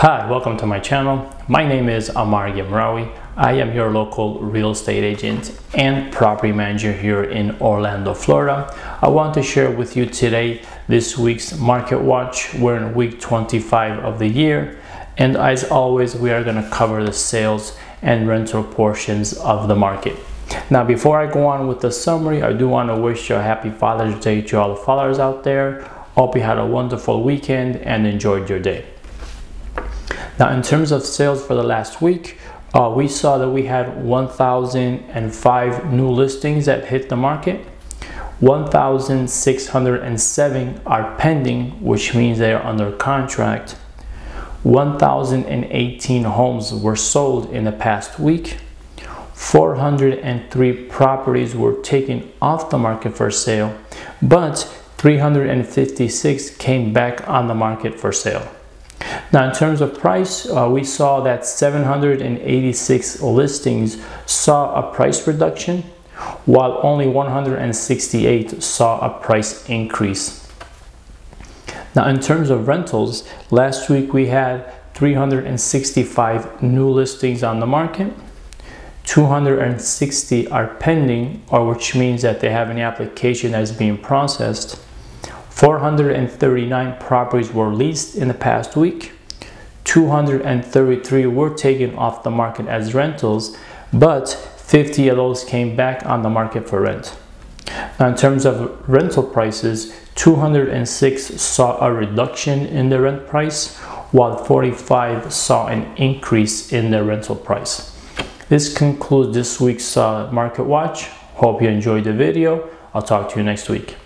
Hi, welcome to my channel. My name is Amar Guemraoui. I am your local real estate agent and property manager here in Orlando, Florida. I want to share with you today this week's market watch. We're in week 25 of the year. And as always, we are going to cover the sales and rental portions of the market. Now, before I go on with the summary, I do want to wish you a happy Father's Day to all the fathers out there. Hope you had a wonderful weekend and enjoyed your day. Now, in terms of sales for the last week, uh, we saw that we had 1,005 new listings that hit the market. 1,607 are pending, which means they are under contract. 1,018 homes were sold in the past week. 403 properties were taken off the market for sale, but 356 came back on the market for sale. Now, in terms of price, uh, we saw that 786 listings saw a price reduction, while only 168 saw a price increase. Now, in terms of rentals, last week we had 365 new listings on the market. 260 are pending, or which means that they have an application that is being processed. 439 properties were leased in the past week. 233 were taken off the market as rentals, but 50 of those came back on the market for rent. Now, in terms of rental prices, 206 saw a reduction in the rent price, while 45 saw an increase in the rental price. This concludes this week's uh, Market Watch. Hope you enjoyed the video. I'll talk to you next week.